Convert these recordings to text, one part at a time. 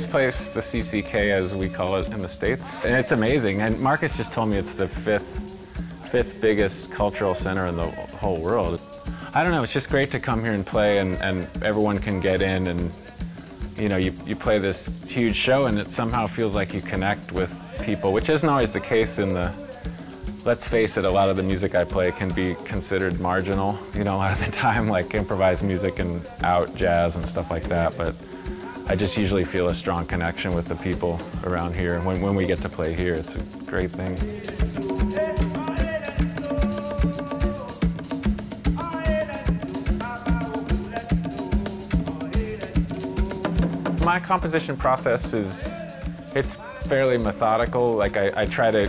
this place, the CCK as we call it in the States, and it's amazing. And Markus just told me it's the fifth, fifth biggest cultural center in the whole world. I don't know, it's just great to come here and play and, and everyone can get in and you know, you, you play this huge show and it somehow feels like you connect with people, which isn't always the case in the, let's face it, a lot of the music I play can be considered marginal, you know, a lot of the time, like improvised music and out jazz and stuff like that, but I just usually feel a strong connection with the people around here. When, when we get to play here, it's a great thing. My composition process is, it's fairly methodical. Like I, I try to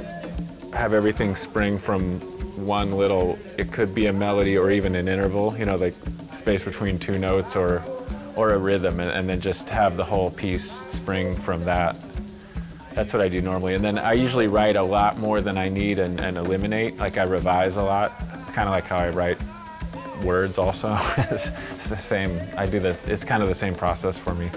have everything spring from one little, it could be a melody or even an interval, you know, like space between two notes or, or a rhythm, and, and then just have the whole piece spring from that. That's what I do normally. And then I usually write a lot more than I need and, and eliminate. Like I revise a lot, kind of like how I write words also. it's, it's the same, I do the, it's kind of the same process for me.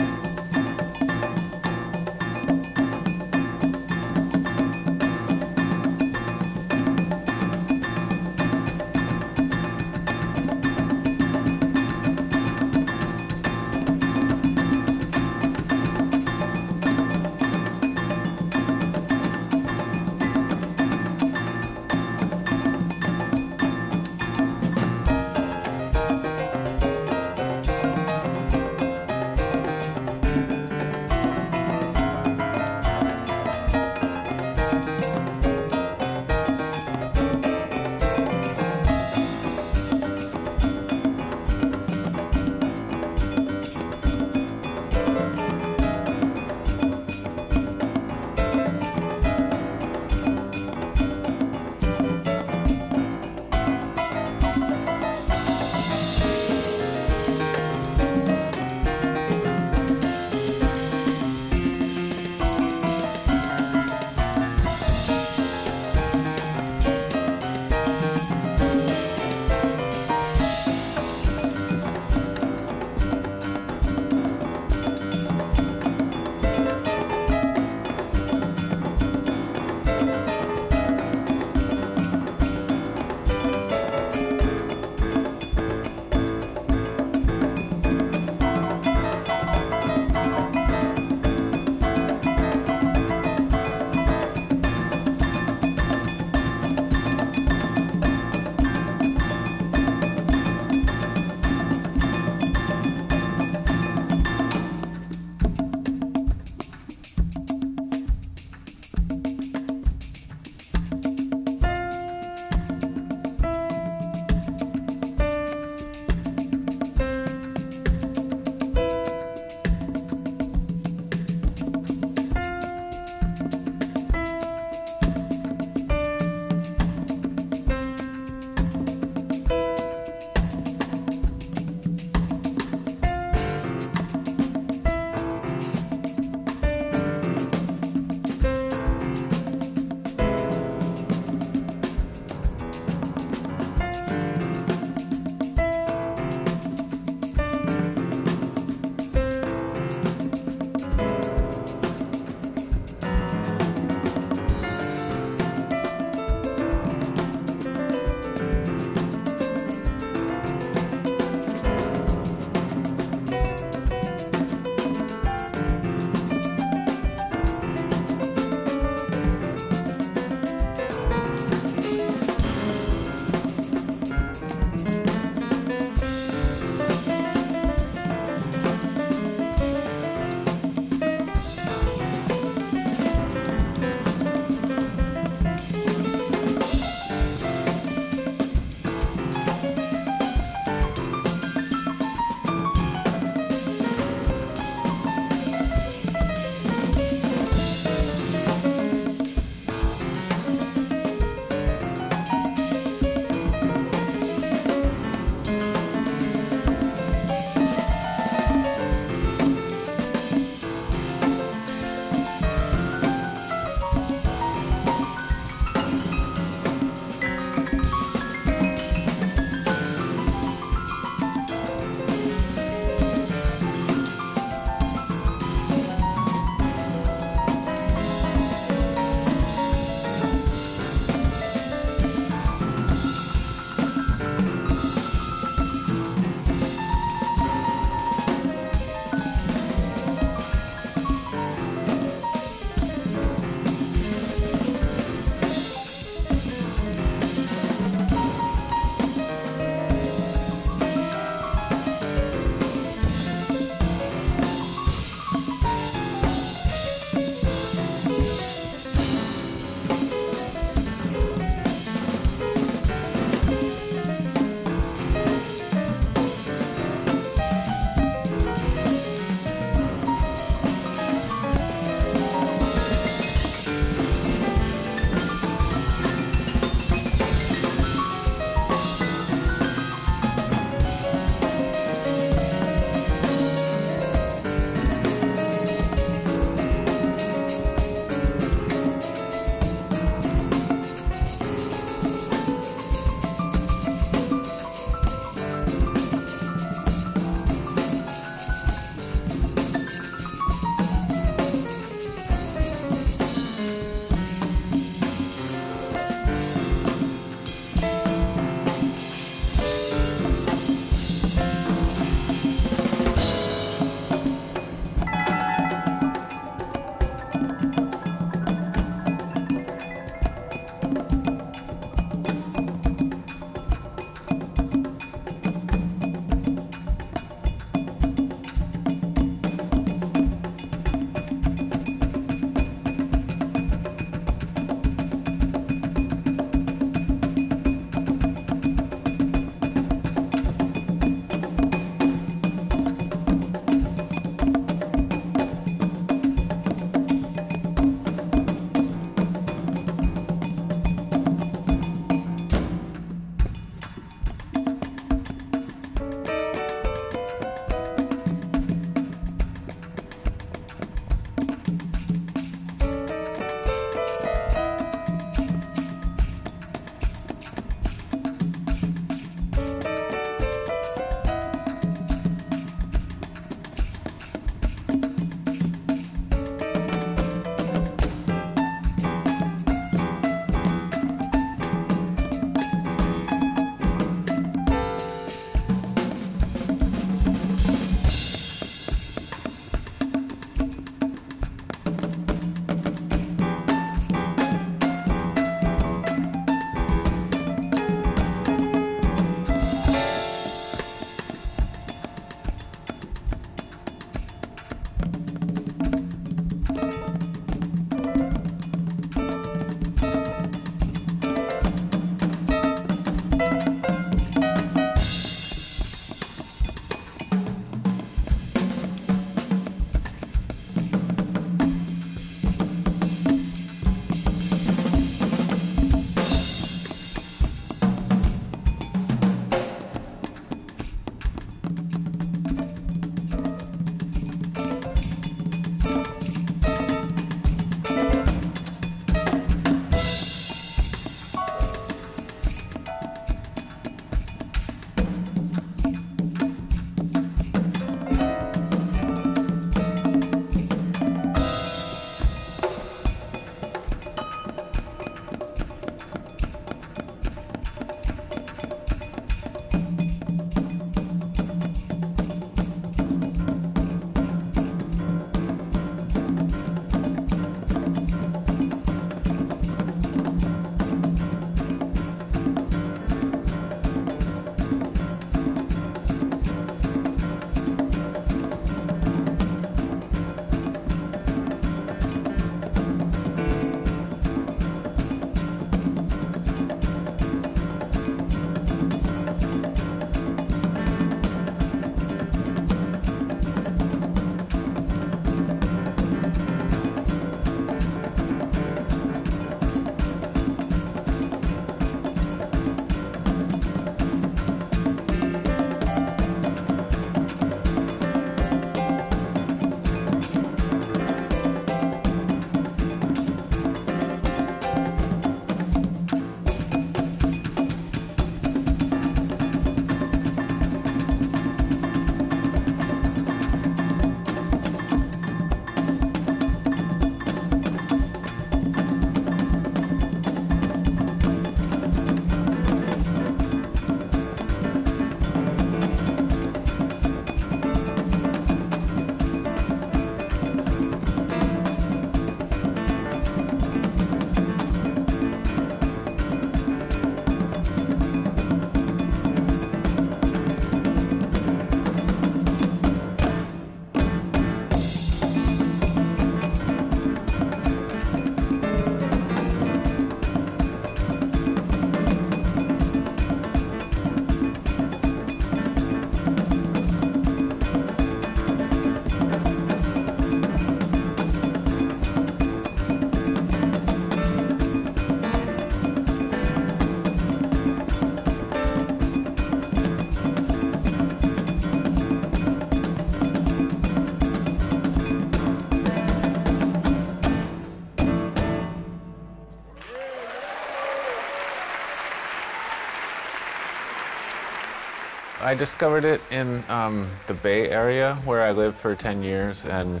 I discovered it in um, the Bay Area where I lived for 10 years and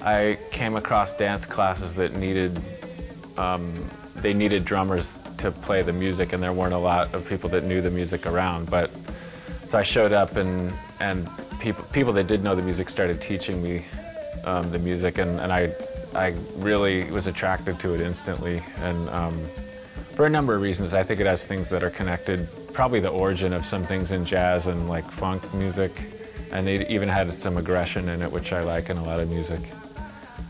I came across dance classes that needed, um, they needed drummers to play the music and there weren't a lot of people that knew the music around. But so I showed up and, and people, people that did know the music started teaching me um, the music and, and I, I really was attracted to it instantly. And um, for a number of reasons, I think it has things that are connected, probably the origin of some things in jazz and like funk music. And it even had some aggression in it, which I like in a lot of music.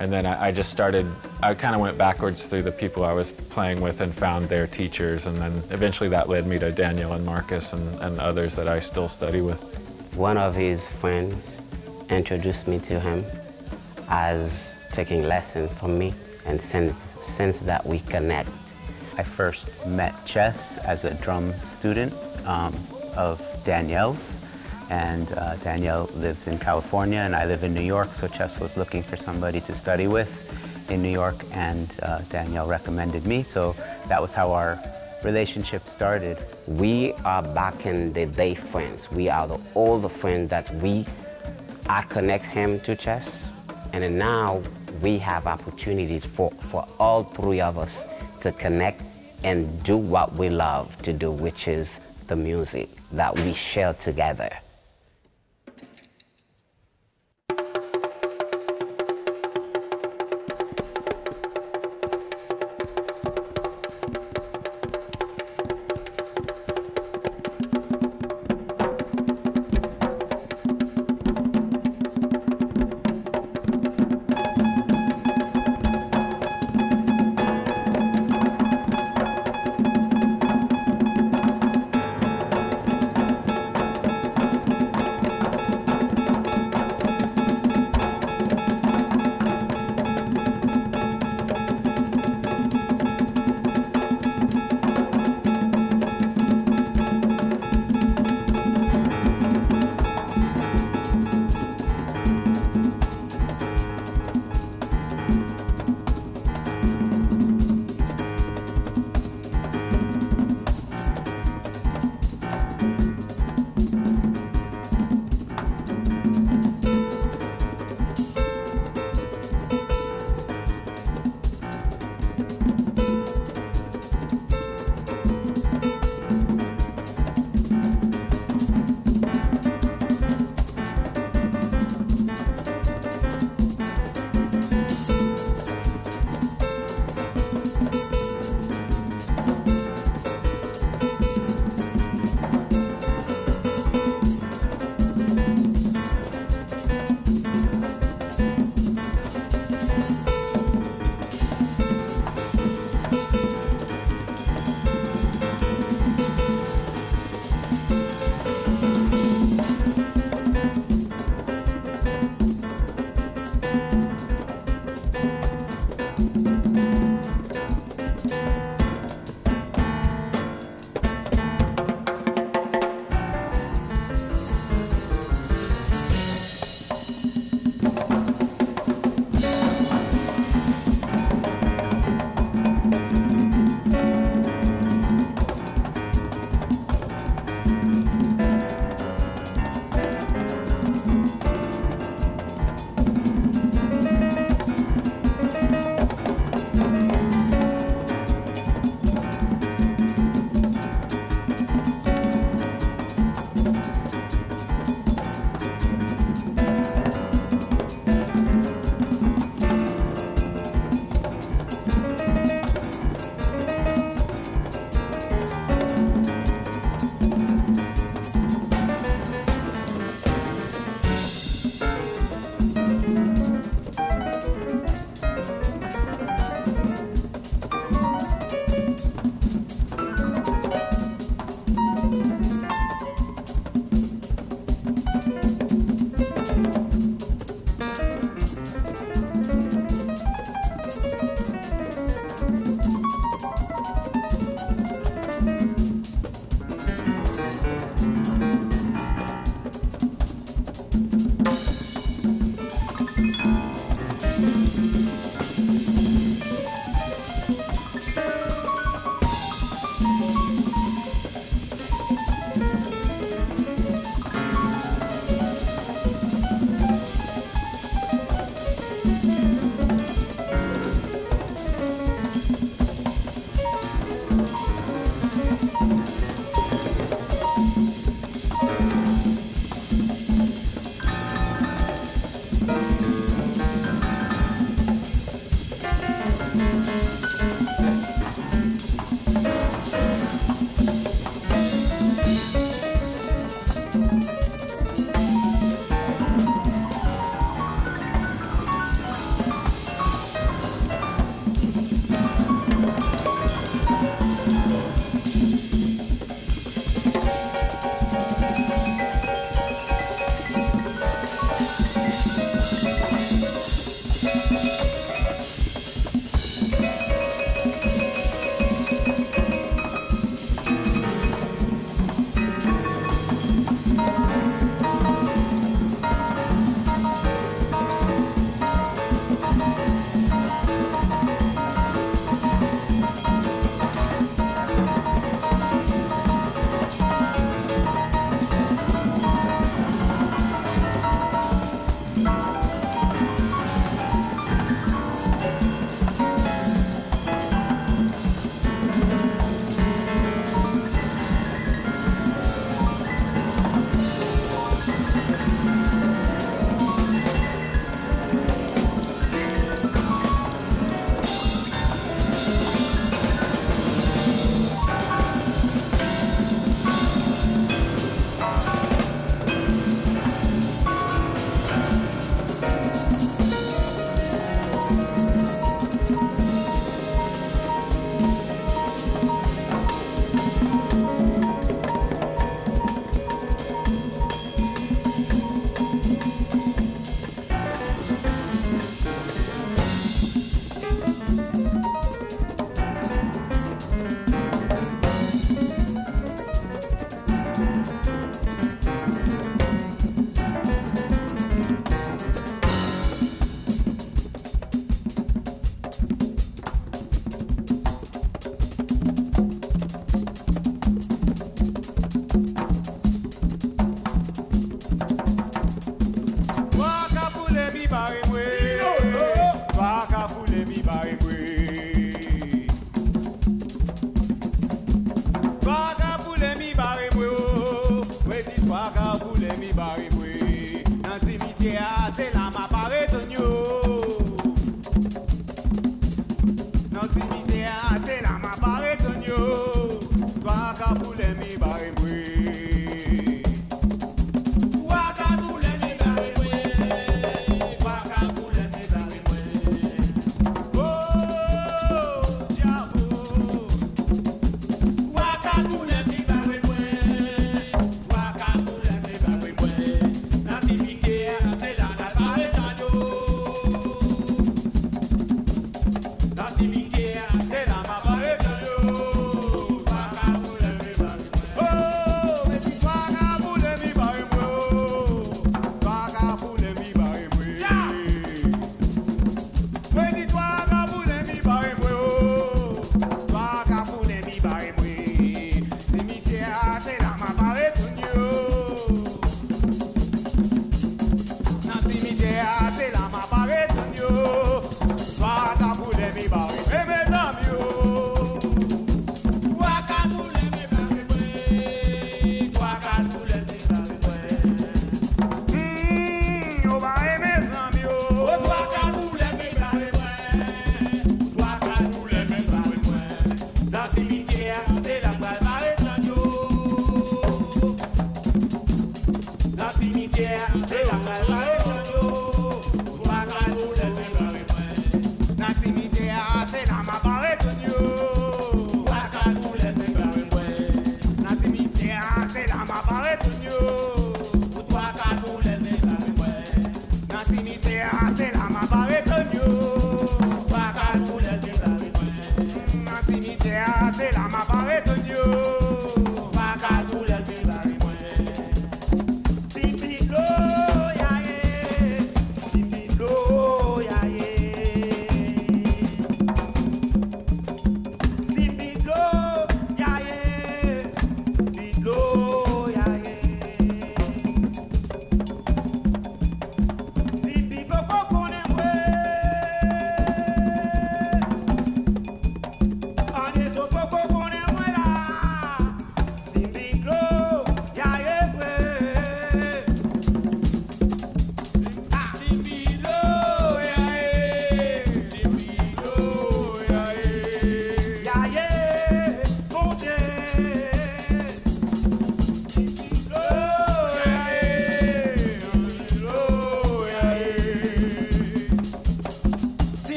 And then I, I just started, I kind of went backwards through the people I was playing with and found their teachers. And then eventually that led me to Daniel and Markus and, and others that I still study with. One of his friends introduced me to him as taking lessons from me. And since, since that we connect. I first met Ches as a drum student um, of Daniel's and uh, Daniel lives in California and I live in New York, so Ches was looking for somebody to study with in New York and uh, Danielle recommended me, so that was how our relationship started. We are back in the day friends. We are the older friends that we, I connect him to Ches, and now we have opportunities for, for all three of us to connect and do what we love to do, which is the music that we share together.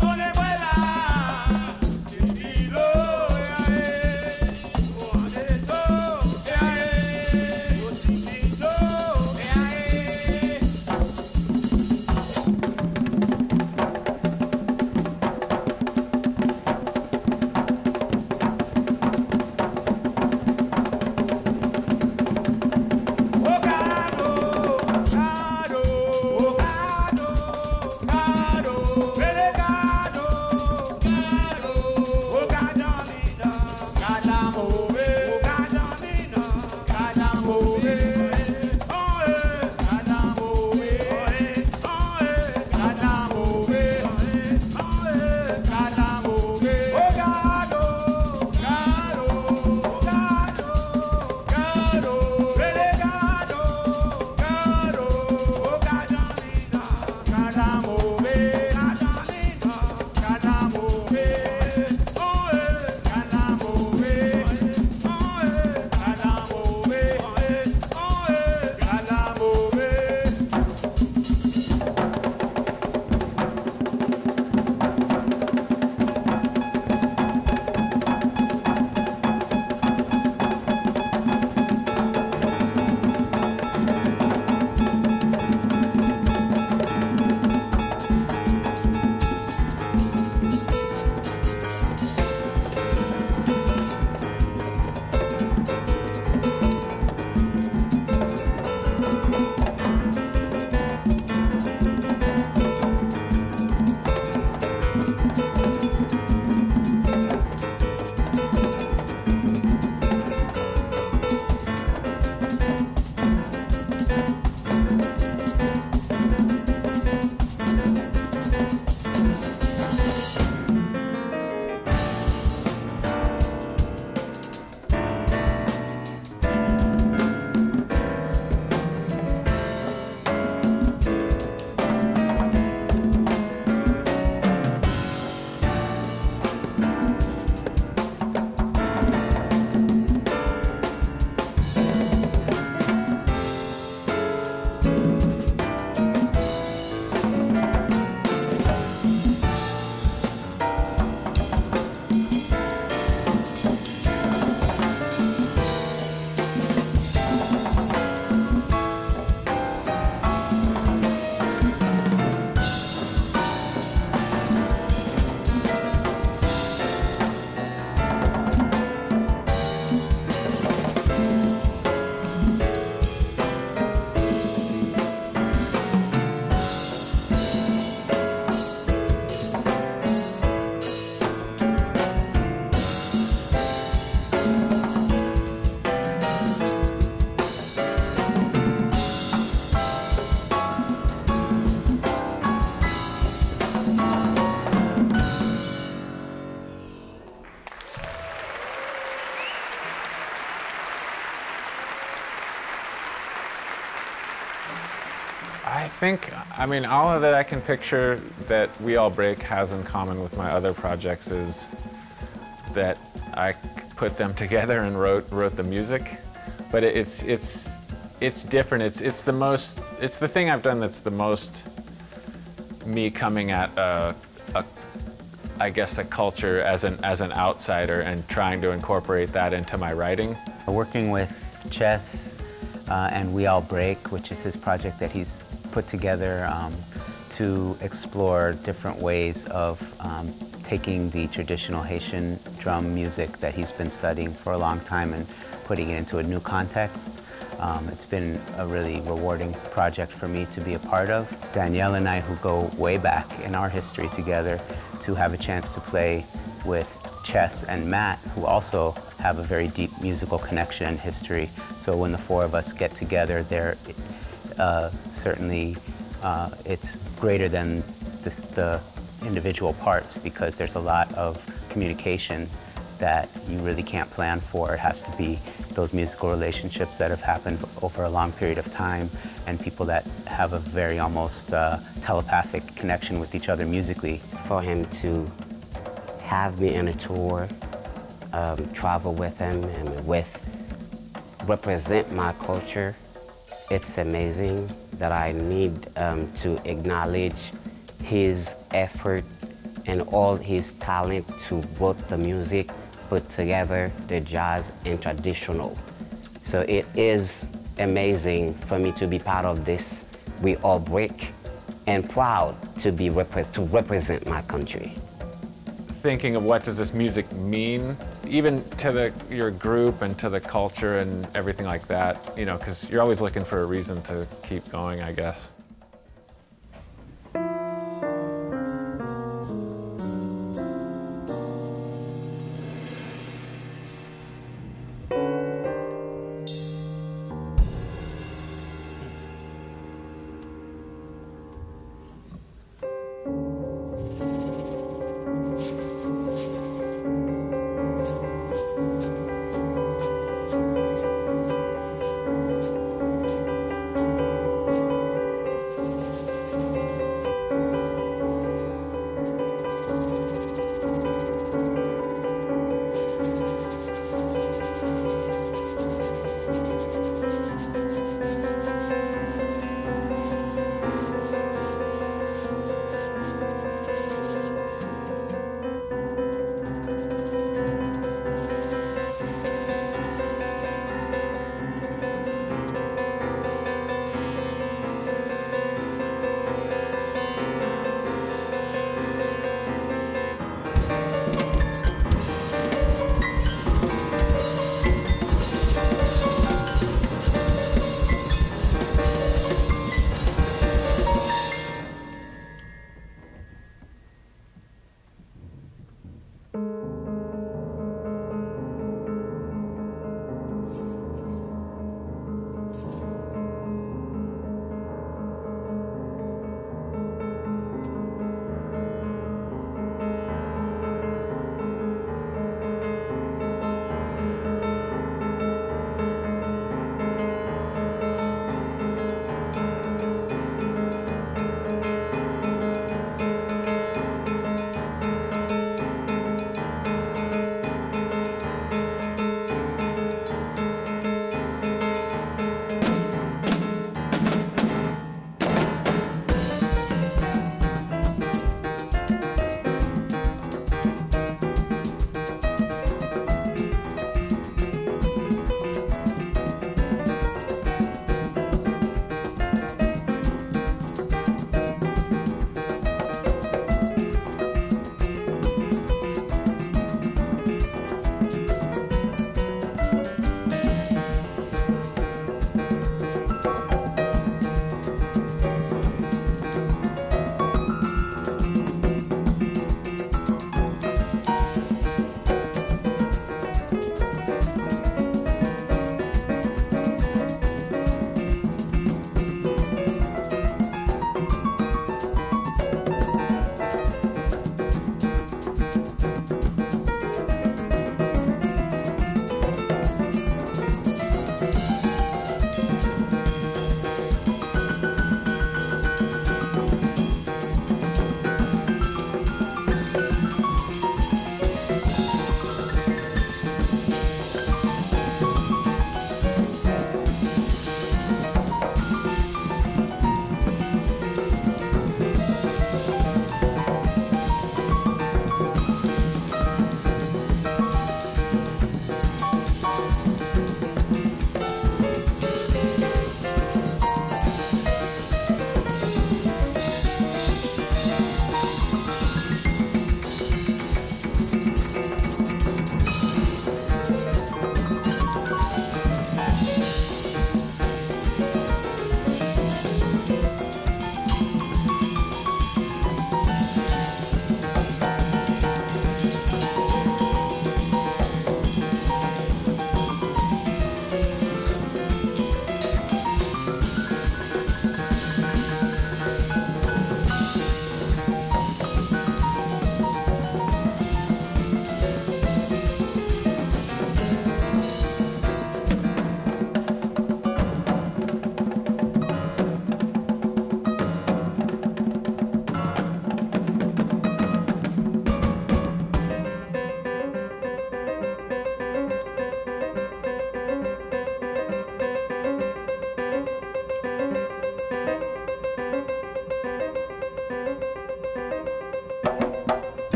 Don't I mean, all that I can picture that We All Break has in common with my other projects is that I put them together and wrote wrote the music, but it's it's it's different. It's it's the most it's the thing I've done that's the most me coming at a, a I guess a culture as an as an outsider and trying to incorporate that into my writing. Working with Ches uh, and We All Break, which is his project that he's put together um, to explore different ways of um, taking the traditional Haitian drum music that he's been studying for a long time and putting it into a new context. Um, it's been a really rewarding project for me to be a part of. Daniel and I, who go way back in our history together, to have a chance to play with Ches and Matt, who also have a very deep musical connection and history. So when the four of us get together, there, uh, certainly uh, it's greater than this, the individual parts because there's a lot of communication that you really can't plan for. It has to be those musical relationships that have happened over a long period of time and people that have a very almost uh, telepathic connection with each other musically. For him to have me on a tour, um, travel with him and with represent my culture, it's amazing that I need um, to acknowledge his effort and all his talent to both the music, put together the jazz and traditional. So it is amazing for me to be part of this. We all break and proud to be to represent my country thinking of what does this music mean, even to the, your group and to the culture and everything like that, you know, because you're always looking for a reason to keep going, I guess.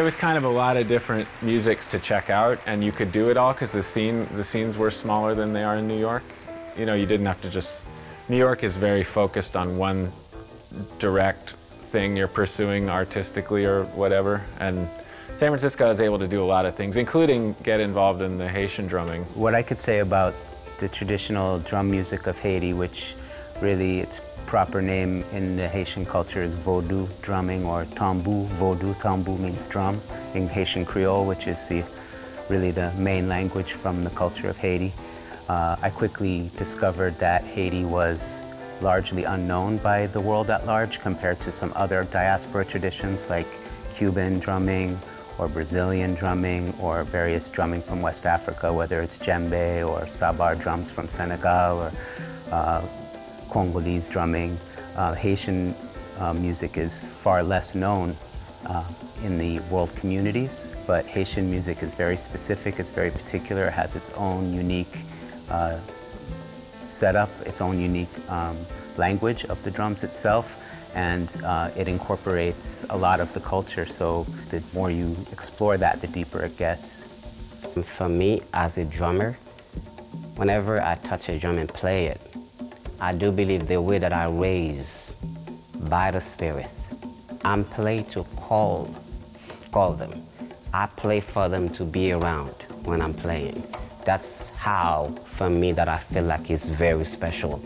There was kind of a lot of different musics to check out, and you could do it all because the scene the scenes were smaller than they are in New York. You know, you didn't have to just. New York is very focused on one direct thing you're pursuing artistically or whatever, and San Francisco is able to do a lot of things, including get involved in the Haitian drumming. What I could say about the traditional drum music of Haiti, which really it's proper name in the Haitian culture is Vodou drumming or tambou. Vodou, tambou means drum in Haitian Creole, which is the, really the main language from the culture of Haiti. Uh, I quickly discovered that Haiti was largely unknown by the world at large compared to some other diaspora traditions like Cuban drumming or Brazilian drumming or various drumming from West Africa, whether it's djembe or sabar drums from Senegal or uh, Congolese drumming. Uh, Haitian uh, music is far less known uh, in the world communities, but Haitian music is very specific, it's very particular, it has its own unique uh, setup, its own unique um, language of the drums itself, and uh, it incorporates a lot of the culture, so the more you explore that, the deeper it gets. For me, as a drummer, whenever I touch a drum and play it, I do believe the way that I raise by the Spirit, I'm play to call, call them. I play for them to be around when I'm playing. That's how, for me, that I feel like it's very special.